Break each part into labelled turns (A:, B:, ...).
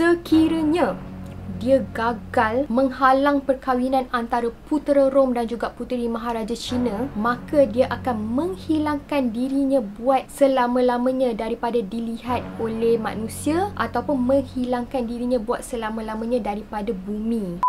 A: sekiranya dia gagal menghalang perkahwinan antara putera Rom dan juga puteri Maharaja Cina, maka dia akan menghilangkan dirinya buat selama-lamanya daripada dilihat oleh manusia ataupun menghilangkan dirinya buat selama-lamanya daripada bumi.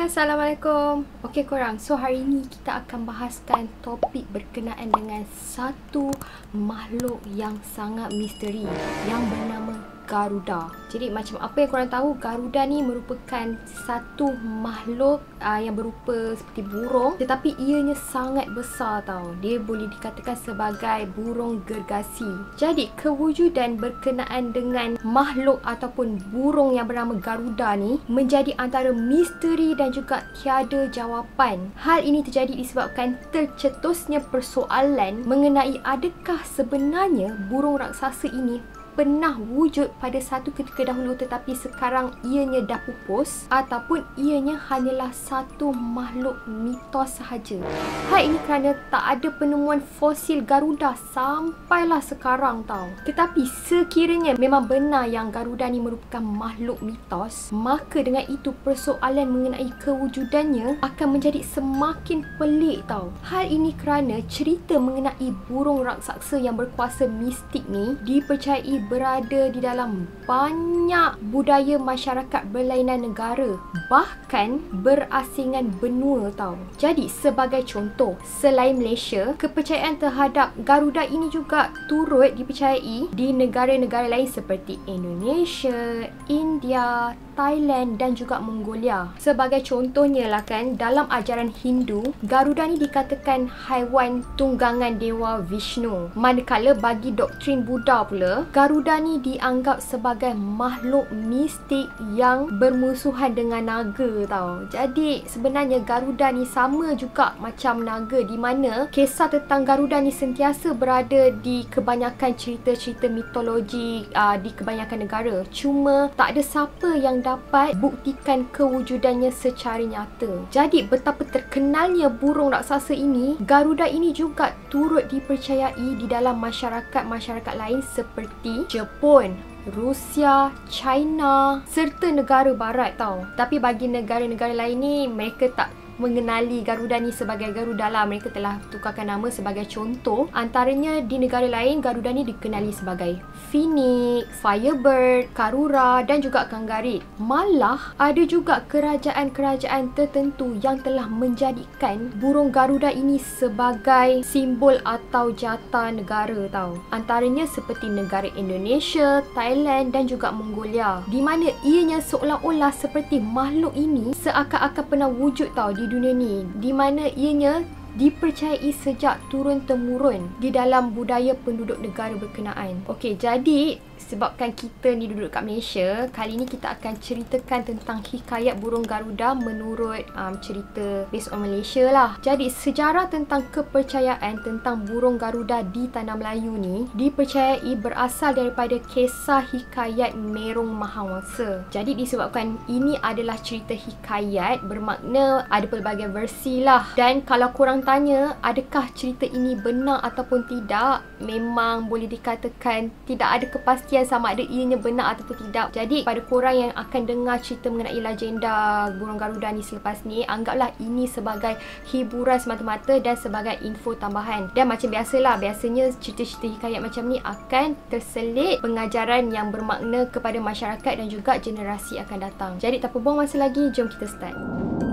A: Assalamualaikum. Okey korang, so hari ini kita akan bahaskan topik berkenaan dengan satu makhluk yang sangat misteri yang bernama Garuda. Jadi macam apa yang korang tahu, Garuda ni merupakan satu makhluk uh, yang berupa seperti burung tetapi ianya sangat besar tau. Dia boleh dikatakan sebagai burung gergasi. Jadi kewujudan berkenaan dengan makhluk ataupun burung yang bernama Garuda ni menjadi antara misteri dan juga tiada jawapan. Hal ini terjadi disebabkan tercetusnya persoalan mengenai adakah sebenarnya burung raksasa ini pernah wujud pada satu ketika dahulu tetapi sekarang ianya dah pupus ataupun ianya hanyalah satu makhluk mitos sahaja. Hal ini kerana tak ada penemuan fosil Garuda sampailah sekarang tau. Tetapi sekiranya memang benar yang Garuda ni merupakan makhluk mitos, maka dengan itu persoalan mengenai kewujudannya akan menjadi semakin pelik tau. Hal ini kerana cerita mengenai burung raksasa yang berkuasa mistik ni dipercayai berada di dalam banyak budaya masyarakat berlainan negara bahkan berasingan benua tau jadi sebagai contoh selain Malaysia kepercayaan terhadap Garuda ini juga turut dipercayai di negara-negara lain seperti Indonesia, India, Thailand dan juga Mongolia. Sebagai contohnya lah kan, dalam ajaran Hindu, Garuda ni dikatakan haiwan tunggangan Dewa Vishnu. Manakala bagi doktrin Buddha pula, Garuda ni dianggap sebagai makhluk mistik yang bermusuhan dengan naga tau. Jadi sebenarnya Garuda ni sama juga macam naga di mana kisah tentang Garuda ni sentiasa berada di kebanyakan cerita-cerita mitologi uh, di kebanyakan negara. Cuma tak ada siapa yang dapat buktikan kewujudannya secara nyata. Jadi betapa terkenalnya burung raksasa ini, Garuda ini juga turut dipercayai di dalam masyarakat-masyarakat lain seperti Jepun, Rusia, China serta negara barat tau. Tapi bagi negara-negara lain ni mereka tak mengenali Garuda ni sebagai Garuda lah. Mereka telah tukarkan nama sebagai contoh. Antaranya di negara lain, Garuda ni dikenali sebagai Phoenix, Firebird, Karura dan juga Kanggarit. Malah ada juga kerajaan-kerajaan tertentu yang telah menjadikan burung Garuda ini sebagai simbol atau jata negara tau. Antaranya seperti negara Indonesia, Thailand dan juga Mongolia. Di mana ianya seolah-olah seperti makhluk ini seakan-akan pernah wujud tau di dunia ni di mana ianya dipercayai sejak turun-temurun di dalam budaya penduduk negara berkenaan. Okey, jadi sebabkan kita ni duduk kat Malaysia, kali ni kita akan ceritakan tentang hikayat burung Garuda menurut um, cerita based on Malaysia lah. Jadi sejarah tentang kepercayaan tentang burung Garuda di Tanah Melayu ni dipercayai berasal daripada kisah hikayat Merong Mahawangsa. Jadi disebabkan ini adalah cerita hikayat bermakna ada pelbagai versi lah. Dan kalau korang tanya adakah cerita ini benar ataupun tidak, memang boleh dikatakan tidak ada kepastian kepastian sama ada ianya benar ataupun tidak. Jadi pada korang yang akan dengar cerita mengenai legenda burung Garuda ni selepas ni, anggaplah ini sebagai hiburan semata-mata dan sebagai info tambahan. Dan macam biasalah, biasanya cerita-cerita hikayat macam ni akan terselit pengajaran yang bermakna kepada masyarakat dan juga generasi akan datang. Jadi tanpa buang masa lagi, jom kita start.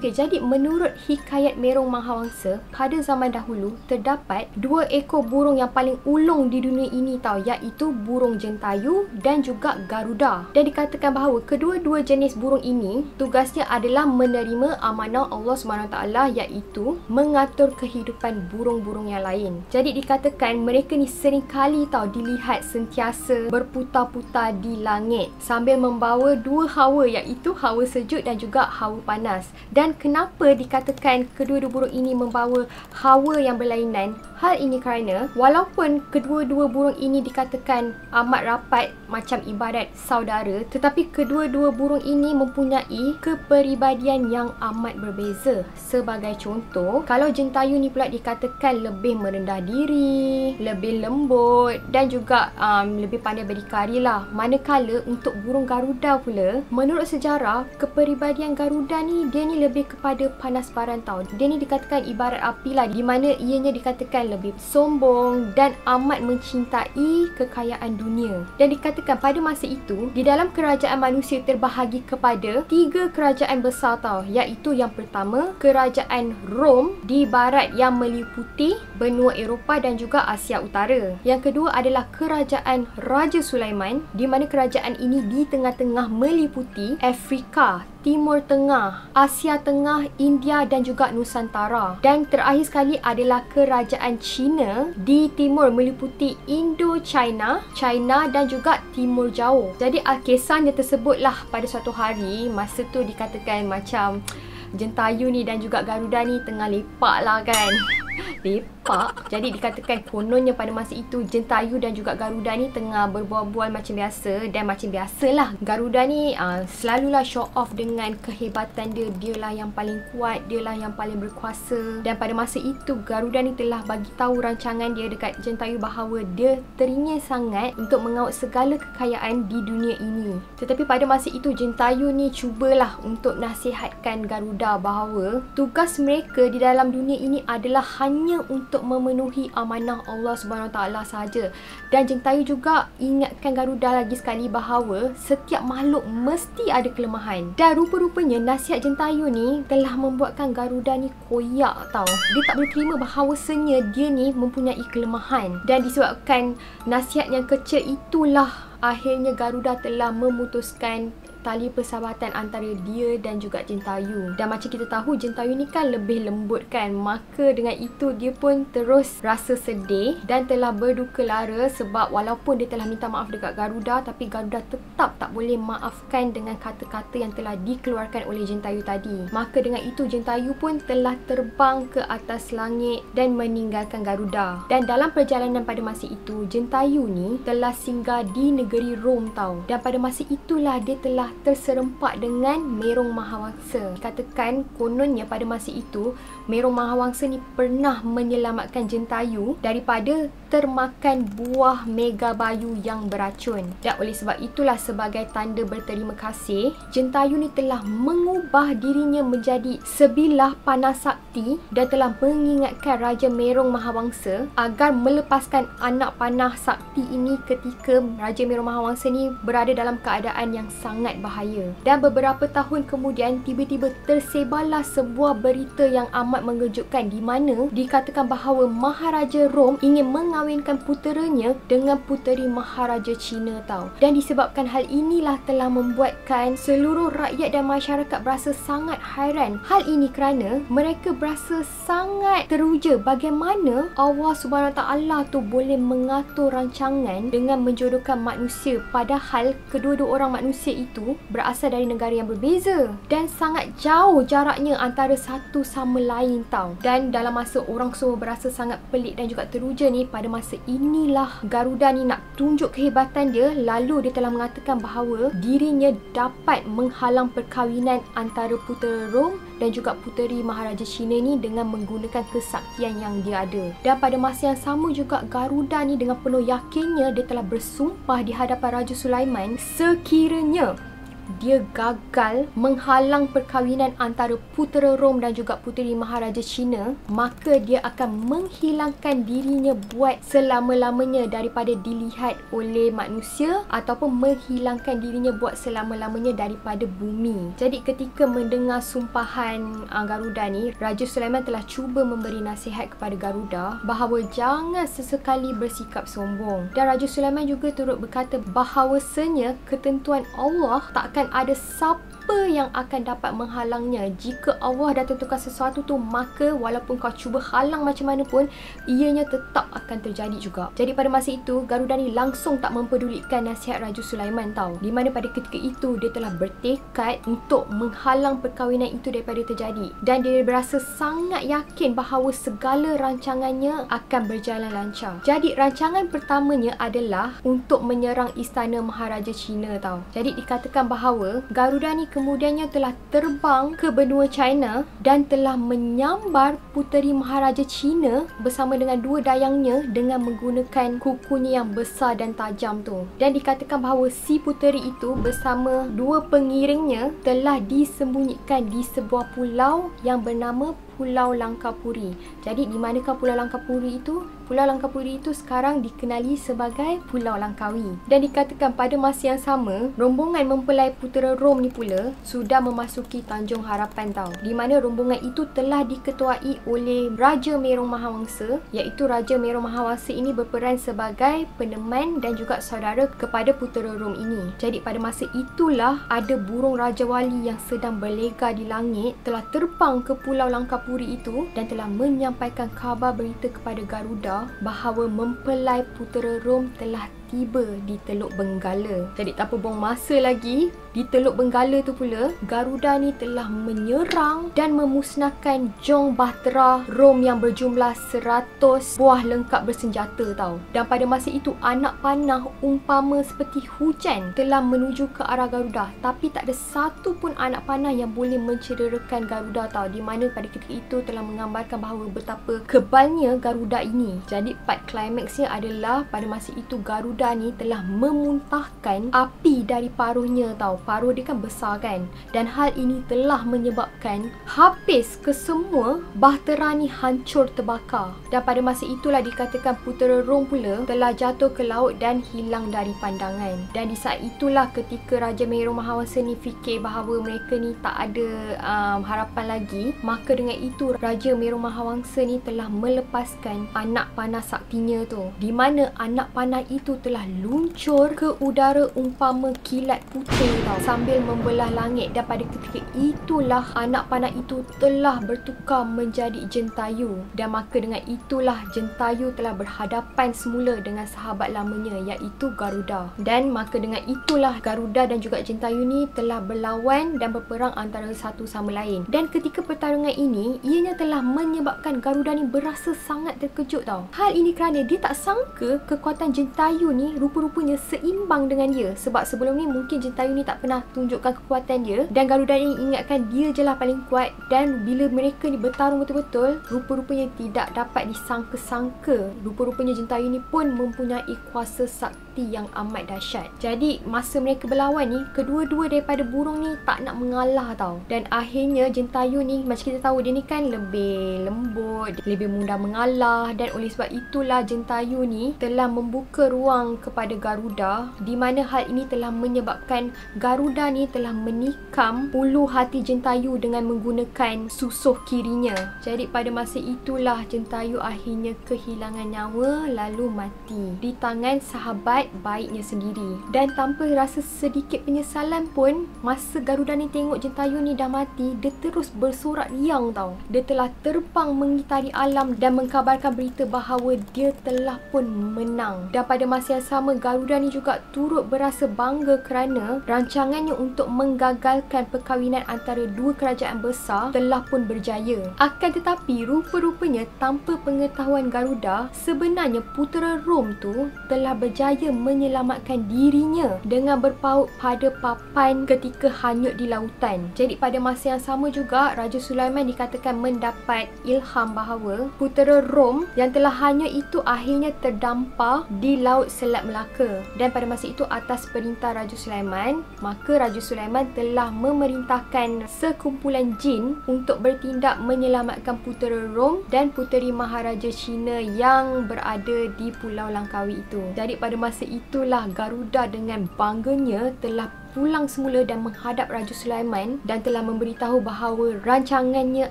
A: Okey, jadi menurut hikayat Merong Mahawangsa, pada zaman dahulu terdapat dua ekor burung yang paling ulung di dunia ini tau, iaitu burung jentayu dan juga garuda. Dan dikatakan bahawa kedua-dua jenis burung ini tugasnya adalah menerima amanah Allah SWT iaitu mengatur kehidupan burung-burung yang lain. Jadi dikatakan mereka ni sering kali tau dilihat sentiasa berputar-putar di langit sambil membawa dua hawa iaitu hawa sejuk dan juga hawa panas. Dan kenapa dikatakan kedua-dua burung ini membawa hawa yang berlainan? Hal ini kerana walaupun kedua-dua burung ini dikatakan amat rapat macam ibarat saudara tetapi kedua-dua burung ini mempunyai kepribadian yang amat berbeza. Sebagai contoh, kalau jentayu ni pula dikatakan lebih merendah diri, lebih lembut dan juga um, lebih pandai berdikari lah. Manakala untuk burung Garuda pula, menurut sejarah, kepribadian Garuda ni dia ni lebih kepada panas barantau. Dia ni dikatakan ibarat api lah di mana ianya dikatakan lebih sombong dan amat mencintai kekayaan dunia. Dan dikatakan pada masa itu, di dalam kerajaan manusia terbahagi kepada tiga kerajaan besar tau. Iaitu yang pertama, kerajaan Rom di barat yang meliputi benua Eropah dan juga Asia Utara. Yang kedua adalah kerajaan Raja Sulaiman di mana kerajaan ini di tengah-tengah meliputi Afrika, Timur Tengah, Asia Tengah, India dan juga Nusantara. Dan terakhir sekali adalah kerajaan China di timur meliputi Indo-China, China dan juga Timur Jauh. Jadi kisahnya tersebutlah pada suatu hari masa tu dikatakan macam Jentayu ni dan juga Garuda ni tengah lepak lah kan. Lepak. Jadi dikatakan kononnya pada masa itu Jentayu dan juga Garuda ni tengah berbual-bual macam biasa dan macam biasalah. Garuda ni uh, selalulah show off dengan kehebatan dia. Dialah yang paling kuat, dialah yang paling berkuasa. Dan pada masa itu Garuda ni telah bagi tahu rancangan dia dekat Jentayu bahawa dia teringin sangat untuk mengawal segala kekayaan di dunia ini. Tetapi pada masa itu Jentayu ni cubalah untuk nasihatkan Garuda bahawa tugas mereka di dalam dunia ini adalah hanya untuk memenuhi amanah Allah Taala saja. Dan Jentayu juga ingatkan Garuda lagi sekali bahawa setiap makhluk mesti ada kelemahan. Dan rupa-rupanya nasihat Jentayu ni telah membuatkan Garuda ni koyak tau. Dia tak boleh terima bahawasanya dia ni mempunyai kelemahan. Dan disebabkan nasihat yang kecil itulah akhirnya Garuda telah memutuskan tali persahabatan antara dia dan juga Jentayu. Dan macam kita tahu Jentayu ni kan lebih lembut kan. Maka dengan itu dia pun terus rasa sedih dan telah berduka lara sebab walaupun dia telah minta maaf dekat Garuda tapi Garuda tetap tak boleh maafkan dengan kata-kata yang telah dikeluarkan oleh Jentayu tadi. Maka dengan itu Jentayu pun telah terbang ke atas langit dan meninggalkan Garuda. Dan dalam perjalanan pada masa itu Jentayu ni telah singgah di negeri Rom tau. Dan pada masa itulah dia telah terserempak dengan Merong Mahawangsa. Katakan kononnya pada masa itu, Merong Mahawangsa ni pernah menyelamatkan Jentayu daripada termakan buah mega bayu yang beracun. Dan oleh sebab itulah sebagai tanda berterima kasih, Jentayu ni telah mengubah dirinya menjadi sebilah panas sakti dan telah mengingatkan Raja Merong Mahawangsa agar melepaskan anak panah sakti ini ketika Raja Merong Mahawangsa ni berada dalam keadaan yang sangat bahaya. Dan beberapa tahun kemudian tiba-tiba tersebarlah sebuah berita yang amat mengejutkan di mana dikatakan bahawa Maharaja Rom ingin mengawinkan puteranya dengan puteri Maharaja Cina tau. Dan disebabkan hal inilah telah membuatkan seluruh rakyat dan masyarakat berasa sangat hairan. Hal ini kerana mereka berasa sangat teruja bagaimana Allah Taala tu boleh mengatur rancangan dengan menjodohkan manusia padahal kedua-dua orang manusia itu berasal dari negara yang berbeza dan sangat jauh jaraknya antara satu sama lain tau. Dan dalam masa orang semua berasa sangat pelik dan juga teruja ni pada masa inilah Garuda ni nak tunjuk kehebatan dia lalu dia telah mengatakan bahawa dirinya dapat menghalang perkahwinan antara putera Rom dan juga puteri Maharaja Cina ni dengan menggunakan kesaktian yang dia ada. Dan pada masa yang sama juga Garuda ni dengan penuh yakinnya dia telah bersumpah di hadapan Raja Sulaiman sekiranya dia gagal menghalang perkahwinan antara putera Rom dan juga puteri Maharaja Cina, maka dia akan menghilangkan dirinya buat selama-lamanya daripada dilihat oleh manusia ataupun menghilangkan dirinya buat selama-lamanya daripada bumi. Jadi ketika mendengar sumpahan uh, Garuda ni, Raja Sulaiman telah cuba memberi nasihat kepada Garuda bahawa jangan sesekali bersikap sombong. Dan Raja Sulaiman juga turut berkata bahawasanya ketentuan Allah takkan akan ada siapa apa yang akan dapat menghalangnya? Jika Allah dah tentukan sesuatu tu, maka walaupun kau cuba halang macam mana pun, ianya tetap akan terjadi juga. Jadi pada masa itu, Garuda ni langsung tak mempedulikan nasihat Raja Sulaiman tau. Di mana pada ketika itu, dia telah bertekad untuk menghalang perkahwinan itu daripada terjadi. Dan dia berasa sangat yakin bahawa segala rancangannya akan berjalan lancar. Jadi rancangan pertamanya adalah untuk menyerang istana Maharaja China tau. Jadi dikatakan bahawa Garuda ni kemudiannya telah terbang ke benua China dan telah menyambar puteri Maharaja China bersama dengan dua dayangnya dengan menggunakan kukunya yang besar dan tajam tu. Dan dikatakan bahawa si puteri itu bersama dua pengiringnya telah disembunyikan di sebuah pulau yang bernama Pulau Langkapuri. Jadi di manakah Pulau Langkapuri itu? Pulau Langkapuri itu sekarang dikenali sebagai Pulau Langkawi. Dan dikatakan pada masa yang sama, rombongan mempelai putera Rom ni pula sudah memasuki Tanjung Harapan tau. Di mana rombongan itu telah diketuai oleh Raja Merong Mahawangsa iaitu Raja Merong Mahawangsa ini berperan sebagai peneman dan juga saudara kepada putera Rom ini. Jadi pada masa itulah ada burung Raja Wali yang sedang berlega di langit telah terbang ke Pulau Langkapuri Puri itu dan telah menyampaikan khabar berita kepada Garuda bahawa mempelai putera Rom telah tiba di Teluk Benggala. Jadi tak apa buang masa lagi, di Teluk Benggala tu pula, Garuda ni telah menyerang dan memusnahkan Jong Bahtera Rom yang berjumlah 100 buah lengkap bersenjata tau. Dan pada masa itu, anak panah umpama seperti hujan telah menuju ke arah Garuda. Tapi tak ada satu pun anak panah yang boleh mencederakan Garuda tau. Di mana pada ketika itu telah menggambarkan bahawa betapa kebalnya Garuda ini. Jadi part climaxnya adalah pada masa itu Garuda Buddha ni telah memuntahkan api dari paruhnya tau. Paruh dia kan besar kan. Dan hal ini telah menyebabkan habis ke semua bahtera ni hancur terbakar. Dan pada masa itulah dikatakan putera Rom pula telah jatuh ke laut dan hilang dari pandangan. Dan di saat itulah ketika Raja Mehro Mahawasa ni fikir bahawa mereka ni tak ada um, harapan lagi. Maka dengan itu Raja Mehro Mahawangsa ni telah melepaskan anak panah saktinya tu. Di mana anak panah itu telah telah luncur ke udara umpama kilat putih tau. Sambil membelah langit dan pada ketika itulah anak panah itu telah bertukar menjadi jentayu. Dan maka dengan itulah jentayu telah berhadapan semula dengan sahabat lamanya iaitu Garuda. Dan maka dengan itulah Garuda dan juga jentayu ni telah berlawan dan berperang antara satu sama lain. Dan ketika pertarungan ini ianya telah menyebabkan Garuda ni berasa sangat terkejut tau. Hal ini kerana dia tak sangka kekuatan jentayu ni ni rupa-rupanya seimbang dengan dia. Sebab sebelum ni mungkin Jentayu ni tak pernah tunjukkan kekuatan dia. Dan Garuda ni ingatkan dia je lah paling kuat. Dan bila mereka ni bertarung betul-betul rupa-rupanya tidak dapat disangka-sangka. Rupa-rupanya Jentayu ni pun mempunyai kuasa sakti yang amat dahsyat. Jadi masa mereka berlawan ni kedua-dua daripada burung ni tak nak mengalah tau. Dan akhirnya Jentayu ni macam kita tahu dia ni kan lebih lembut lebih mudah mengalah. Dan oleh sebab itulah Jentayu ni telah membuka ruang kepada Garuda di mana hal ini telah menyebabkan Garuda ni telah menikam ulu hati Jentayu dengan menggunakan susuh kirinya. Jadi pada masa itulah Jentayu akhirnya kehilangan nyawa lalu mati di tangan sahabat baiknya sendiri. Dan tanpa rasa sedikit penyesalan pun masa Garuda ni tengok Jentayu ni dah mati dia terus bersorak riang tau. Dia telah terbang mengitari alam dan mengkabarkan berita bahawa dia telah pun menang. Dan pada masa yang sama Garuda ni juga turut berasa bangga kerana rancangannya untuk menggagalkan perkahwinan antara dua kerajaan besar telah pun berjaya. Akan tetapi rupa-rupanya tanpa pengetahuan Garuda sebenarnya putera Rom tu telah berjaya menyelamatkan dirinya dengan berpaut pada papan ketika hanyut di lautan. Jadi pada masa yang sama juga Raja Sulaiman dikatakan mendapat ilham bahawa putera Rom yang telah hanyut itu akhirnya terdampar di laut Selat Melaka dan pada masa itu atas perintah Raja Sulaiman maka Raja Sulaiman telah memerintahkan sekumpulan jin untuk bertindak menyelamatkan putera Rom dan puteri Maharaja Cina yang berada di Pulau Langkawi itu jadi pada masa itulah Garuda dengan bangganya telah pulang semula dan menghadap Raja Sulaiman dan telah memberitahu bahawa rancangannya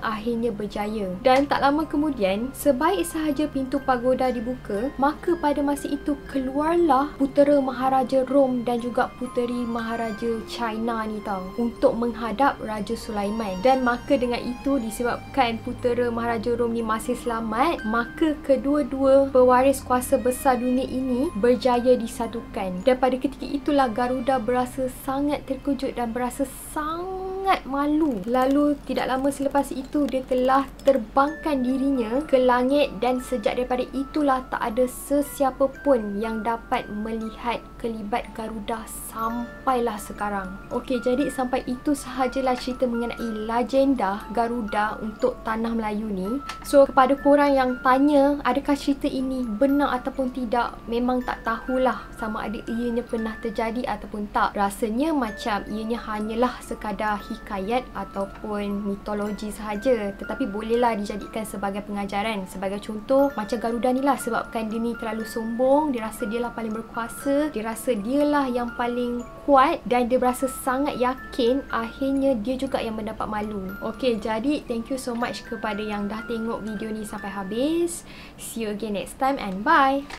A: akhirnya berjaya. Dan tak lama kemudian, sebaik sahaja pintu pagoda dibuka, maka pada masa itu keluarlah putera Maharaja Rom dan juga puteri Maharaja China ni tau untuk menghadap Raja Sulaiman. Dan maka dengan itu disebabkan putera Maharaja Rom ni masih selamat, maka kedua-dua pewaris kuasa besar dunia ini berjaya disatukan. Dan pada ketika itulah Garuda berasa sangat terkejut dan berasa sangat malu. Lalu tidak lama selepas itu dia telah terbangkan dirinya ke langit dan sejak daripada itulah tak ada sesiapa pun yang dapat melihat kelibat Garuda sampailah sekarang. Okey, jadi sampai itu sahajalah cerita mengenai legenda Garuda untuk tanah Melayu ni. So kepada korang yang tanya adakah cerita ini benar ataupun tidak, memang tak tahulah sama ada ianya pernah terjadi ataupun tak. Rasanya macam ianya hanyalah sekadar hikayat ataupun mitologi sahaja. Tetapi bolehlah dijadikan sebagai pengajaran. Sebagai contoh, macam Garuda ni lah sebabkan dia ni terlalu sombong, dia rasa dia lah paling berkuasa, dia rasa dialah yang paling kuat dan dia berasa sangat yakin akhirnya dia juga yang mendapat malu. Okay, jadi thank you so much kepada yang dah tengok video ni sampai habis. See you again next time and bye!